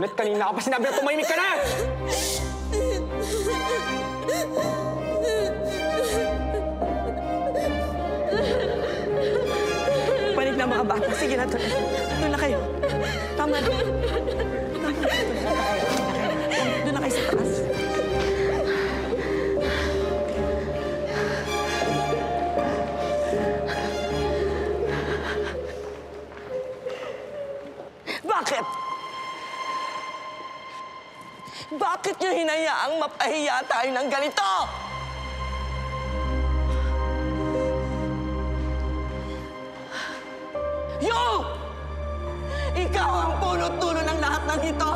Ulit kanina ka pa sinabi na tumahimik ka na! Balik na mga bata. Sige na, tuloy. Doon na kayo. Tama na. Tama na. Doon na kayo sa taas. Bakit? Bakit niyo hinayaang mapahiya tayo ng ganito? Yo! Ikaw ang punot-dulo ng lahat ng ito!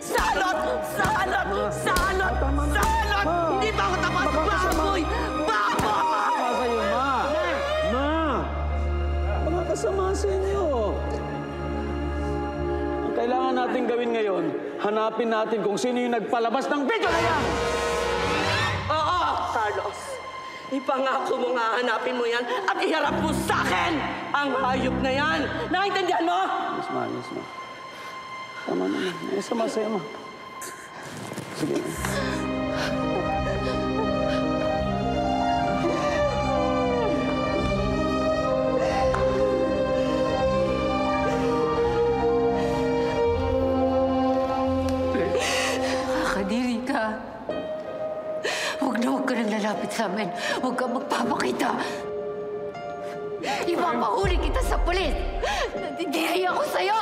Salot! Salot! Salot! Salot! Hindi ba ako tapat? Baboy! Baboy! Kasama sa'yo, ma! Ma! Mga kasama sa inyo. Ang kailangan natin gawin ngayon, hanapin natin kung sino yung nagpalabas ng video na yan! Oo, Carlos. Ipangako mo nga hanapin mo yan at iharap mo sa akin ang hayop na yan. Naintindihan mo? Yes, ma. Yes, ma. Tama na, sama sa'yo, ma. Sige, ma. Ka. Huwag na huwag ka nang lalapit sa amin. Huwag ka magpapakita. Ipapahuli kita sa pulis. Nadidiri ako sa'yo.